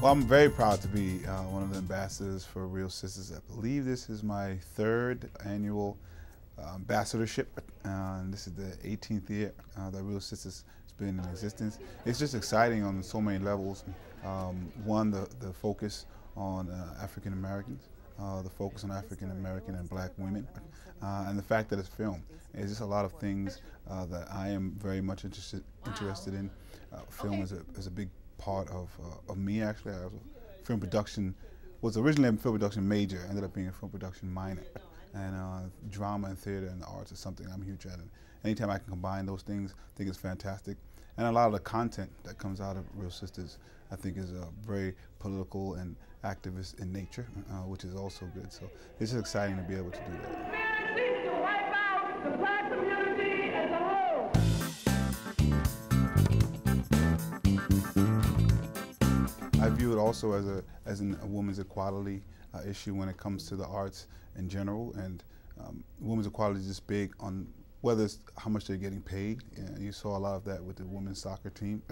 Well, I'm very proud to be uh, one of the ambassadors for Reel Sisters. I believe this is my third annual uh, ambassadorship, uh, and this is the 18th year uh, that Reel Sisters has been in existence. It's just exciting on so many levels. Um, one, the, the focus on uh, African Americans, uh, the focus on African American and black women, and the fact that it's filmed. It's just a lot of things that I am very much interested, interested in. film is a, is a big part of, uh, of me actually. I was a film production, was originally a film production major, ended up being a film production minor. And uh, drama and theater and the arts is something I'm huge at. And anytime I can combine those things, I think it's fantastic. And a lot of the content that comes out of Reel Sisters, I think is uh, very political and activist in nature, uh, which is also good. So it's just exciting to be able to do that. View it also as a as an, a women's equality uh, issue when it comes to the arts in general, and um, women's equality is just big on whether it's how much they're getting paid. You saw a lot of that with the women's soccer team,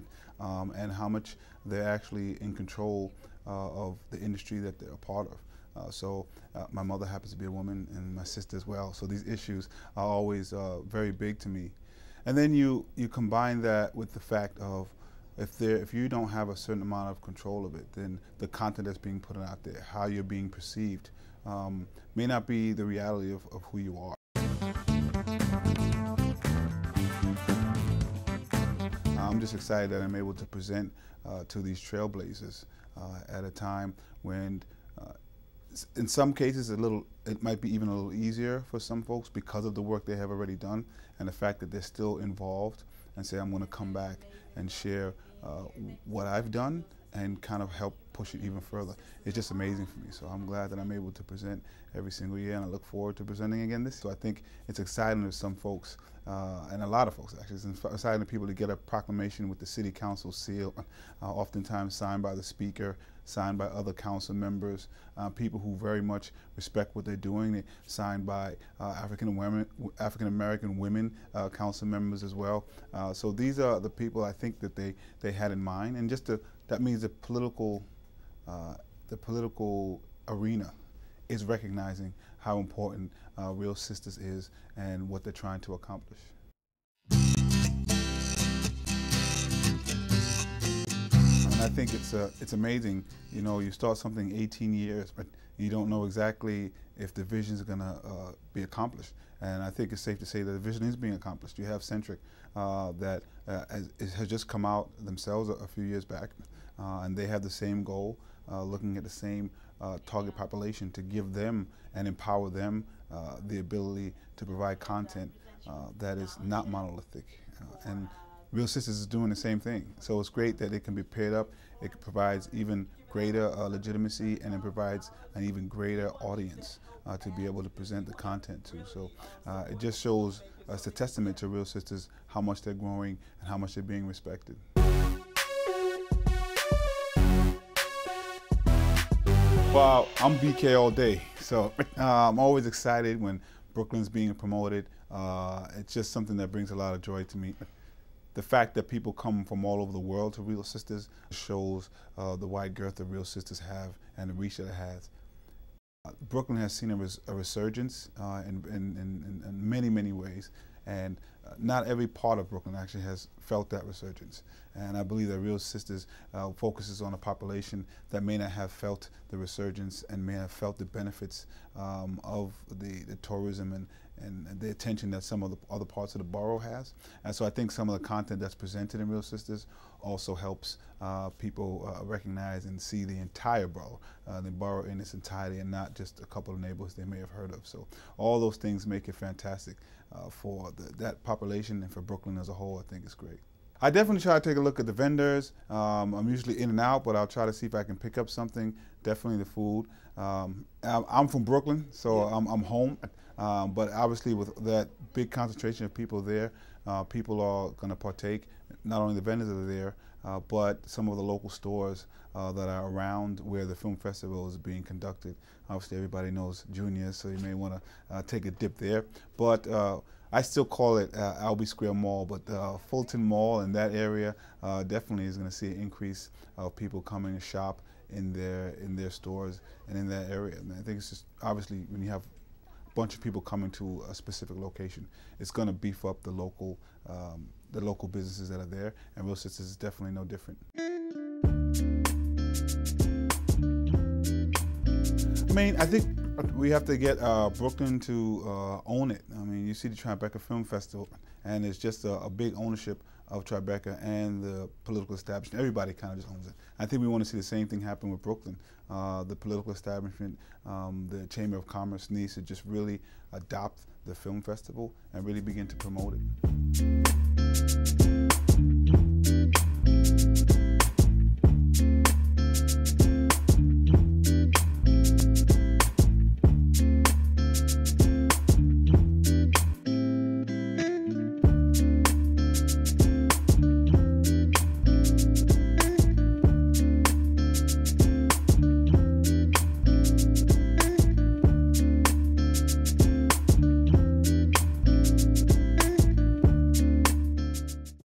um, and how much they're actually in control uh, of the industry that they're a part of. Uh, so uh, my mother happens to be a woman, and my sister as well. So these issues are always uh, very big to me. And then you you combine that with the fact of if there if you don't have a certain amount of control of it, then the content that's being put out there, how you're being perceived, um, may not be the reality of, of who you are. I'm just excited that I'm able to present uh, to these trailblazers uh, at a time when, uh, in some cases, a little it might be even a little easier for some folks because of the work they have already done and the fact that they're still involved and say, I'm going to come back and share Uh, what I've done and kind of help push it even further. It's just amazing for me. So I'm glad that I'm able to present every single year, and I look forward to presenting again this. So I think it's exciting to some folks, uh, and a lot of folks actually, it's exciting to people to get a proclamation with the city council seal, uh, oftentimes signed by the speaker, signed by other council members, uh, people who very much respect what they're doing. Signed by uh, African women, African American women uh, council members as well. Uh, so these are the people I think that they they had in mind, and just to, that means the political uh, the political arena is recognizing how important uh, Reel Sisters is and what they're trying to accomplish. And I think it's uh, it's amazing. You know, you start something 18 years, but you don't know exactly if the vision is going to uh, be accomplished. And I think it's safe to say that the vision is being accomplished. You have Centric uh, that uh, has just come out themselves a, a few years back, and they have the same goal, uh, looking at the same target population to give them and empower them the ability to provide content that is not monolithic. and Reel Sisters is doing the same thing. So it's great that it can be paired up. It provides even greater uh, legitimacy and it provides an even greater audience uh, to be able to present the content to. So uh, it just shows us a testament to Reel Sisters how much they're growing and how much they're being respected. Well, I'm BK all day, so uh, I'm always excited when Brooklyn's being promoted. Uh, it's just something that brings a lot of joy to me the fact that people come from all over the world to Reel Sisters shows uh, the wide girth that Reel Sisters have and the reach that it has. Uh, Brooklyn has seen a, res a resurgence uh, in, in, in, in, many, many ways, and uh, not every part of Brooklyn actually has felt that resurgence. And I believe that Reel Sisters uh, focuses on a population that may not have felt the resurgence and may have felt the benefits um, of the, the tourism and, and the attention that some of the other parts of the borough has. And so I think some of the content that's presented in Reel Sisters also helps uh, people uh, recognize and see the entire borough, uh, the borough in its entirety and not just a couple of neighborhoods they may have heard of. So all those things make it fantastic uh, for the, that population and for Brooklyn as a whole, I think it's great. I definitely try to take a look at the vendors. Um, I'm usually in and out, but I'll try to see if I can pick up something. Definitely the food. Um, I'm from Brooklyn, so yeah. I'm, I'm, home. Um, but obviously, with that big concentration of people there, uh, people are going to partake. Not only the vendors that are there, uh, but some of the local stores uh, that are around where the film festival is being conducted. Obviously, everybody knows Junior, so you may want to uh, take a dip there. But uh, I still call it uh, Albee Square Mall, but uh, Fulton Mall in that area uh, definitely is going to see an increase of people coming to shop in their in their stores and in that area. And I think it's just obviously when you have bunch of people coming to a specific location, it's going to beef up the local um, the local businesses that are there. And Reel Sisters is definitely no different. I mean, I think we have to get uh, Brooklyn to uh, own it. I mean, you see the Tribeca Film Festival, and it's just a, a, big ownership of Tribeca and the political establishment. Everybody kind of just owns it. I think we want to see the same thing happen with Brooklyn. Uh, the political establishment, um, the Chamber of Commerce needs to just really adopt the film festival and really begin to promote it.